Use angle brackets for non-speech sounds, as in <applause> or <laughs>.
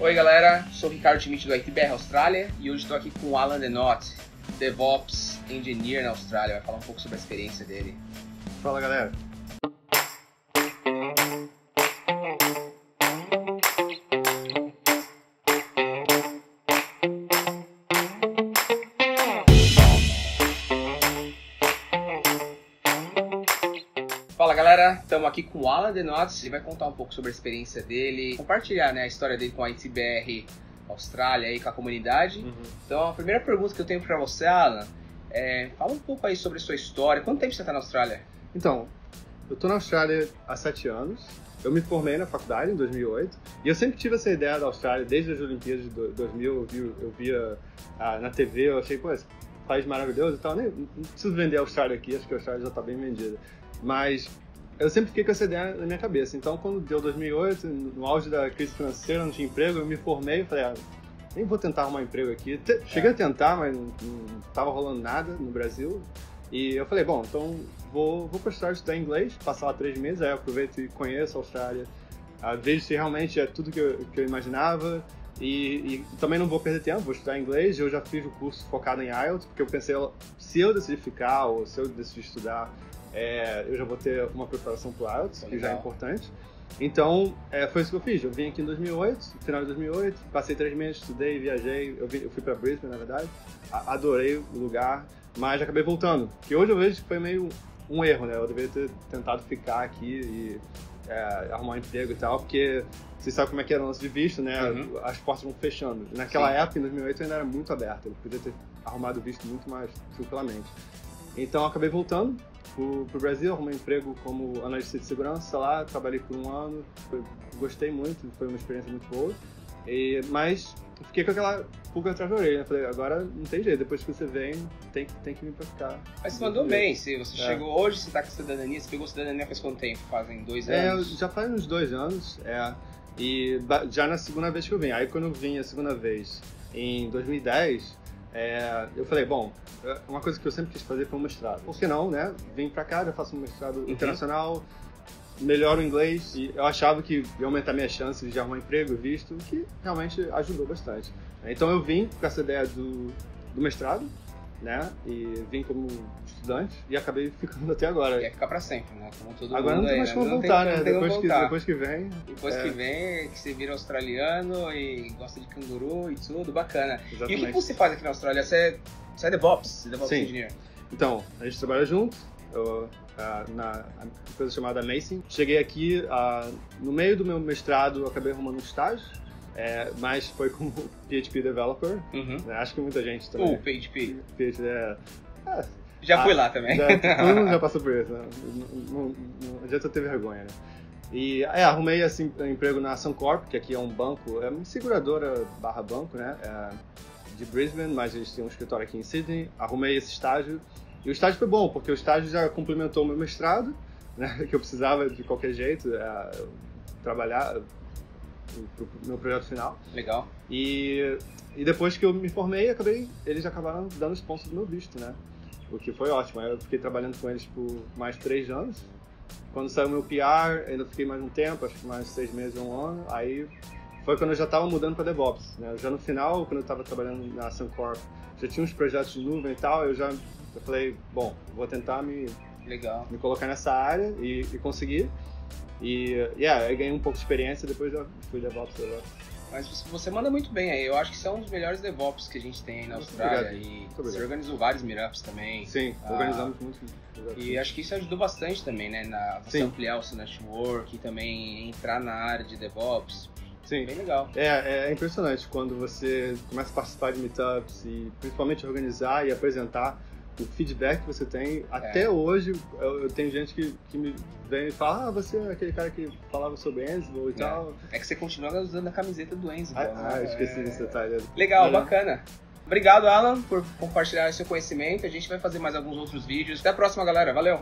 Oi galera, sou Ricardo Schmidt do ITBR Austrália e hoje estou aqui com o Alan Denot, DevOps Engineer na Austrália. Vai falar um pouco sobre a experiência dele. Fala galera. Galera, estamos aqui com o Alan Denotes, ele vai contar um pouco sobre a experiência dele, compartilhar né, a história dele com a ITBR Austrália e com a comunidade. Uhum. Então a primeira pergunta que eu tenho para você, Alan, é fala um pouco aí sobre a sua história. Quanto tempo você está na Austrália? Então, eu tô na Austrália há sete anos. Eu me formei na faculdade em 2008 e eu sempre tive essa ideia da Austrália desde as Olimpíadas de do- 2000. Eu, vi, eu via ah, na TV, eu achei, pô, esse país maravilhoso e tal. Nem, não preciso vender a Austrália aqui, acho que a Austrália já tá bem vendida. Mas eu sempre fiquei com essa ideia na minha cabeça. Então, quando deu 2008, no auge da crise financeira, não tinha emprego, eu me formei e falei, ah, nem vou tentar arrumar emprego aqui. Te- Cheguei a tentar, mas não, não tava rolando nada no Brasil. E eu falei, bom, então vou, vou para estudar inglês, passar lá três meses, aí eu aproveito e conheço a Austrália. Ah, vejo se realmente é tudo que eu, que eu imaginava. E, e também não vou perder tempo, vou estudar inglês. Eu já fiz o curso focado em IELTS, porque eu pensei, se eu decidir ficar ou se eu decidir estudar, é, eu já vou ter uma preparação para o IELTS, que já é importante. Então, é, foi isso que eu fiz. Eu vim aqui em 2008, no final de 2008, passei três meses, estudei, viajei. Eu, vim- eu fui para Brisbane, na verdade. A- adorei o lugar, mas acabei voltando. Que hoje eu vejo que foi meio um erro, né? Eu deveria ter tentado ficar aqui e é, arrumar um emprego e tal, porque vocês sabem como é que era o lance de visto, né? Uhum. As portas vão fechando. Naquela Sim. época, em 2008, ainda era muito aberto. Eu podia ter arrumado o visto muito mais tranquilamente. Então, eu acabei voltando pro, pro Brasil, arrumei um emprego como analista de segurança lá, trabalhei por um ano, foi- gostei muito, foi uma experiência muito boa. E, mas fiquei com aquela pulga atrás da orelha, né? falei, agora não tem jeito, depois que você vem, tem, que- tem que vir pra ficar. Mas você mandou bem, se você É. chegou hoje, você tá com cidadania, você pegou cidadania faz quanto tempo? Fazem dois É, anos? já faz uns dois anos, é, e já na segunda vez que eu vim. Aí quando eu vim a segunda vez, em 2010, é, eu falei, bom, é, uma coisa que eu sempre quis fazer foi um mestrado. Por que não, né? Vim pra cá, já faço um mestrado Uhum. internacional, melhoro o inglês, e eu achava que ia aumentar minhas chances de arrumar emprego, visto, que realmente ajudou bastante. Então eu vim com essa ideia do, do mestrado, né? E vim como estudante e acabei ficando até agora. Ia ficar pra sempre, né? Como todo Agora não mundo tem mais né? como Não tem voltar, como- né? tem como Depois que, voltar. depois que vem. Depois é, que vem, que você vira australiano e gosta de canguru e tudo, bacana. E o que, que Exatamente. você faz aqui na Austrália? Você é, você é DevOps, é DevOps Sim. Engineer. Então, a gente trabalha junto, eu, ah, na empresa chamada Mason. Cheguei aqui, ah, no meio do meu mestrado, acabei arrumando um estágio, é, mas foi como PHP <laughs> Developer. Uhum. né? Acho que muita gente também. Uh, PHP. PHP é... é, Já Ah, fui lá também. já, <laughs> todo mundo já passou por isso, né? Não, não, não adianta ter vergonha, né? E é, arrumei assim, um emprego na Suncorp, que aqui é um banco, é uma seguradora barra banco, né? É, de Brisbane, mas eles têm um escritório aqui em Sydney. Arrumei esse estágio e o estágio foi bom, porque o estágio já complementou o meu mestrado, né? <laughs> Que eu precisava de qualquer jeito é, trabalhar pro, pro meu projeto final. Legal. E, e depois que eu me formei, acabei, eles acabaram dando sponsor do meu visto, né? O que foi ótimo. Eu fiquei trabalhando com eles por mais três anos. Quando saiu meu PR, ainda fiquei mais um tempo, acho que mais seis meses, um ano. Aí foi quando eu já estava mudando para DevOps, né? Já no final, quando eu estava trabalhando na Suncorp, já tinha uns projetos de nuvem e tal, eu já eu falei, bom, vou tentar me, Legal. me colocar nessa área e, e conseguir. E, yeah, aí ganhei um pouco de experiência, depois já fui DevOps, DevOps. Mas você- manda muito bem aí. Eu acho que você é um dos melhores DevOps que a gente tem aí na Muito Austrália. obrigado. E você obrigado. organizou vários meetups também. Sim, Ah. organizamos muito. projetos. E acho que isso ajudou bastante também, né? Na, você Sim. ampliar o seu network e também entrar na área de DevOps. Sim. Bem legal. É, é impressionante quando você começa a participar de meetups e principalmente organizar e apresentar o feedback que você tem. Até hoje, eu, eu tenho gente que, que me vem e fala: Ah, você é aquele cara que falava sobre Ansible e É. tal. É que você continua usando a camiseta do Enzo. Ah, né? ah, esqueci É. desse detalhe. Legal, É. bacana. Obrigado, Alan, por compartilhar seu conhecimento. A gente vai fazer mais alguns outros vídeos. Até a próxima, galera. Valeu!